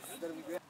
This is gonna be great.